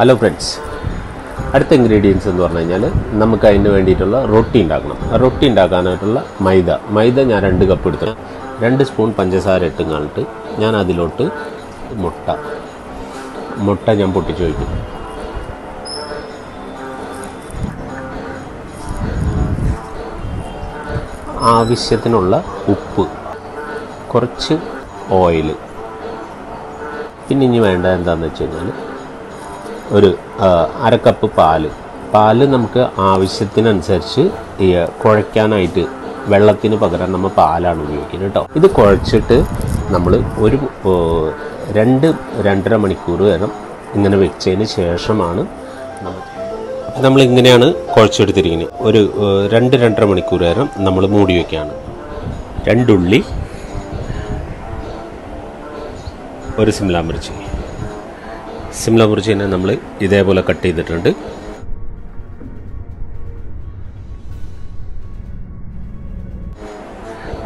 Hello friends അടുത്ത ingredients എന്ന് പറഞ്ഞു കഴിഞ്ഞാൽ നമുക്ക് അതിന് വേണ്ടിയിട്ടുള്ള റൊട്ടി ഉണ്ടാക്കണം. റൊട്ടി ഉണ്ടാക്കാനായിട്ടുള്ള മൈദ. മൈദ ഞാൻ രണ്ട് കപ്പ് എടുത്തു. രണ്ട് സ്പൂൺ പഞ്ചസാര ഇട്ട് കാണിട്ട് ഞാൻ അതിലോട്ട് മുട്ട. മുട്ട ഞാൻ പൊട്ടിച്ചു വയ്ക്കും ആവശ്യത്തിനുള്ള ഉപ്പ്. കുറച്ച് ഓയിൽ പിന്നെ ഇനി വേണ്ട എന്താണെന്ന് വെച്ച് കഴിഞ്ഞാൽ ഒരു അര കപ്പ് പാൽ. പാൽ നമുക്ക് ആവശ്യത്തിനനുസരിച്ച് ഈ കുഴയ്ക്കാനായിട്ട് വെള്ളത്തിന് പകരം നമ്മൾ പാലാണ് ഉപയോഗിക്കുന്നത് കേട്ടോ. ഇത് കുഴച്ചിട്ട് നമ്മൾ ഒരു രണ്ട് രണ്ടര മണിക്കൂർ വരെ ഇങ്ങനെ വെച്ചതിന് ശേഷമാണ് നമ്മൾ ഇങ്ങനെയാണ് കുഴച്ചെടുത്തിരിക്കുന്നത് ഒരു രണ്ട് രണ്ടര മണിക്കൂർ വരെ നമ്മൾ മൂടി വയ്ക്കുകയാണ് രണ്ടുള്ളി ഒരു സിംല മിർച്ചി സിംല മിർച്ചിനെ നമ്മൾ ഇതേപോലെ കട്ട് ചെയ്തിട്ടുണ്ട്.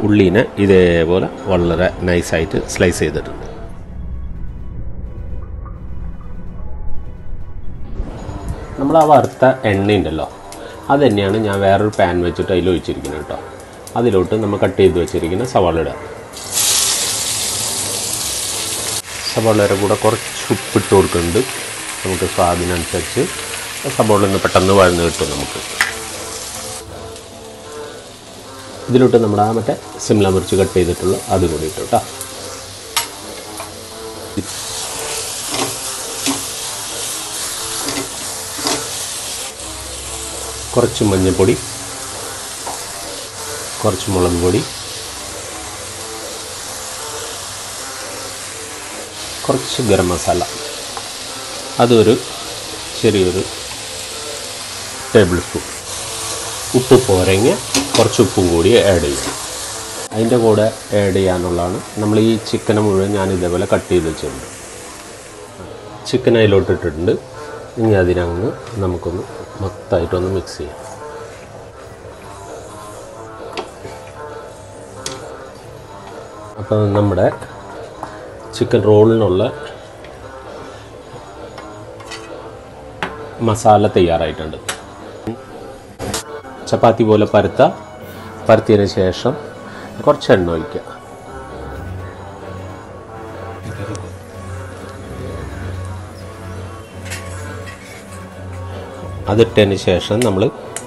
ഉള്ളീനെ ഇതേപോലെ വളരെ നൈസായിട്ട് സ്ലൈസ് ചെയ്തിട്ടുണ്ട്. നമ്മൾ ആ വറുത്ത എണ്ണയുണ്ടല്ലോ അത് തന്നെയാണ് ഞാൻ വേറൊരു പാൻ വെച്ചിട്ട് അതിൽ ഒഴിച്ചിരിക്കുന്നത് കേട്ടോ. അതിലോട്ട് നമ്മൾ കട്ട് ചെയ്ത് വെച്ചിരിക്കുന്ന സവാള ഇടുക. സവാളയുടെ കൂടെ കുറച്ച് ഉപ്പിട്ട് കൊടുക്കുന്നുണ്ട്. നമുക്ക് സ്വാദിനനുസരിച്ച് സബോള ഒന്ന് പെട്ടെന്ന് വഴന്ന് കിട്ടും നമുക്ക്. ഇതിലോട്ട് നമ്മുടെ ആ മറ്റേ സിംല മുറിച്ച് കട്ട് ചെയ്തിട്ടുള്ള അത് കൂടി ഇട്ടു കേട്ടോ. കുറച്ച് മഞ്ഞൾപ്പൊടി കുറച്ച് മുളക് പൊടി കുറച്ച് ഗരം മസാല. അതൊരു ചെറിയൊരു ടേബിൾ സ്പൂൺ ഉപ്പ് പോരങ്ങ കുറച്ച് ഉപ്പും കൂടി ആഡ് ചെയ്യും. അതിന്റെ കൂടെ ആഡ് ചെയ്യാനുള്ളതാണ് നമ്മൾ ഈ ചിക്കനെ മുഴുവൻ ഞാൻ ഇതേപോലെ കട്ട് ചെയ്ത് വെച്ചിട്ടുണ്ട്. ചിക്കൻ അതിലോട്ടിട്ടിട്ടുണ്ട് ഇനി അതിനങ്ങ് നമുക്കൊന്ന് മൊത്തമായിട്ടൊന്ന് മിക്സ് ചെയ്യാം. അപ്പോൾ നമ്മുടെ ചിക്കൻ റോളിനുള്ള മസാല തയ്യാറായിട്ടുണ്ട്. ചപ്പാത്തി പോലെ പരത്ത പരത്തിയതിന് ശേഷം കുറച്ച് എണ്ണ ഒഴിക്കുക. അതിട്ടതിന് ശേഷം നമ്മൾ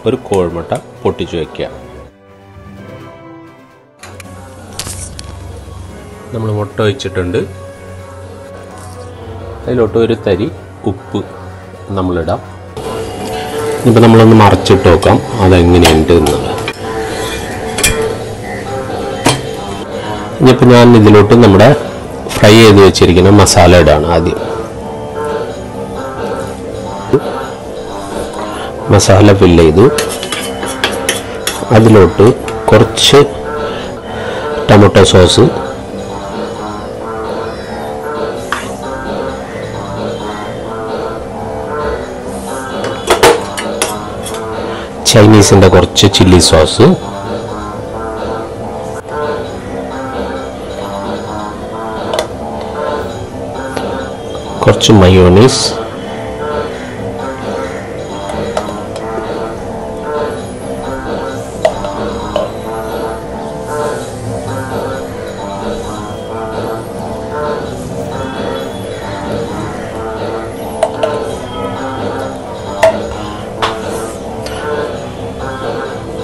ഒരു കോഴിമുട്ട പൊട്ടിച്ചു വയ്ക്കുക നമ്മൾ മുട്ട വെച്ചിട്ടുണ്ട്. അതിലോട്ട് ഒരു തരി ഉപ്പ് നമ്മളിടാം. ഇപ്പം നമ്മളൊന്ന് മറച്ചിട്ട് നോക്കാം അതെങ്ങനെയുണ്ട് എന്നുള്ളത്. ഇനിയിപ്പോൾ ഞാൻ ഇതിലോട്ട് നമ്മുടെ ഫ്രൈ ചെയ്ത് വെച്ചിരിക്കുന്ന മസാല ഇടാണ് ആദ്യം. മസാല ഫില്ല് ചെയ്തു. അതിലോട്ട് കുറച്ച് ടൊമാറ്റോ സോസ് ചൈനീസിന്റെ കുറച്ച് ചില്ലി സോസ്. കുറച്ച് മയോണീസ്.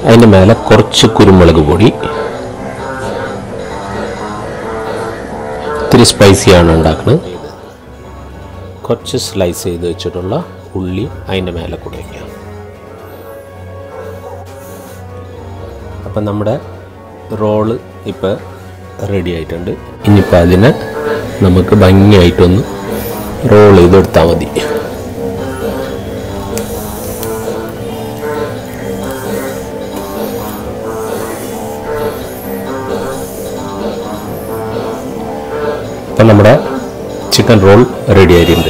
അതിന്റെ മേലെ കുറച്ച് കുരുമുളക് പൊടി. ഇത്തിരി സ്പൈസിയാണ് ഉണ്ടാക്കുന്നത് കുറച്ച് സ്ലൈസ് ചെയ്ത് വെച്ചിട്ടുള്ള ഉള്ളി അതിന്റെ മേലെ കൂടെ വയ്ക്കാം അപ്പം നമ്മുടെ റോൾ ഇപ്പോൾ റെഡി ആയിട്ടുണ്ട്. ഇനിയിപ്പോൾ അതിനെ നമുക്ക് ഭംഗിയായിട്ടൊന്ന് റോൾ ചെയ്ത് ചെയ്തെടുത്താൽ മതി. നമ്മുടെ ചിക്കൻ റോൾ റെഡി ആയിട്ടുണ്ട്.